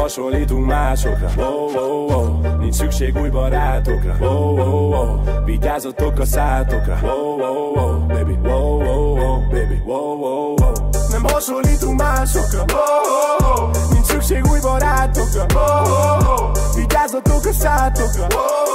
hasonlítunk másokra oh, oh, oh. Nincs szükség új barátokra oh, oh, oh. Vigyázzatok a szátokra oh, oh, oh. Baby, oh, oh, oh. Baby, oh, oh, oh. Nem hasonlítunk másokra oh, oh, oh. Nincs szükség új barátokra oh, oh, oh. Vigyázzatok a szátokra oh, oh,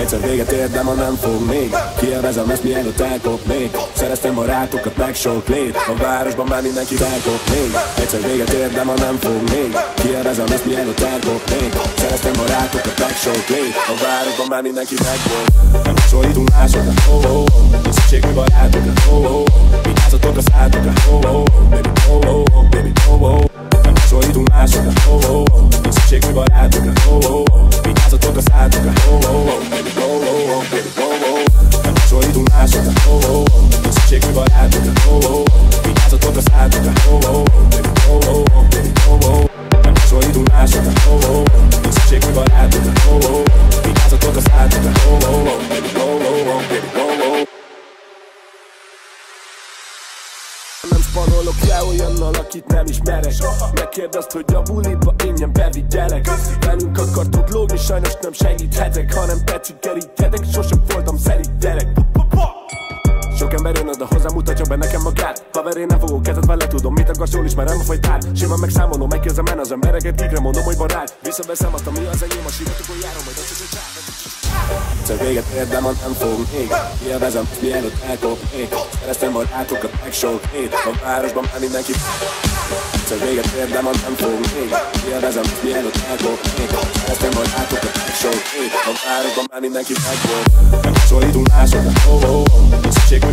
Egyszer véget ér, de ma nem fog még. Kielvezem ezt mielőtt elkopnék Szereztem barátokat, meg sok lét. A városban már mindenki elkopnék Egyszer véget ér, de ma nem fog még. Kielvezem ezt mielőtt elkopnék Szereztem barátokat, meg sok lét. A városban már mindenki megvolt Nem hasonlítunk másokra, oh, oh, oh Nincs szükség mi barátokra, oh, oh, oh Vigyázzatok a szátokra, oh, oh, oh Baby, oh, oh, oh, baby, oh, oh Nem hasonlítunk másokra, oh, oh, oh Nincs szükség mi barátokra, oh, oh, oh Vigyázzatok a szátokra, Nem spanolok le olyannal, akit nem ismerek. Megkérdezt, hogy a buliba ingyen bevigyelek. Velünk akartok lógni, sajnos nem segíthetek Hanem tetszik keríthetek, sosem voltam szerint gyerek. Sok ember jön oda hozzám, mutatja be nekem magát Haver, én nem fogok kezet vele, tudom mit akarsz, jól ismerem a fajtát Simán megszámolom, megkérdezem el az embereket, kikre mondom, hogy barát Visszaveszem azt, ami az enyém, a síratokon járom, majd azt hogy Egyszer véget ér, de ma nem fog még. Élvezem, mielőtt elkopnék Szereztem barátokat, meg sok hét. A városban már mindenki Egyszer véget ér, de ma nem fog még. Élvezem, mielőtt elkopnék Szereztem barátokat, meg sok hét. A városban már mindenki megvolt. Nem hasonlítunk másokra, oh, oh, oh szükség mi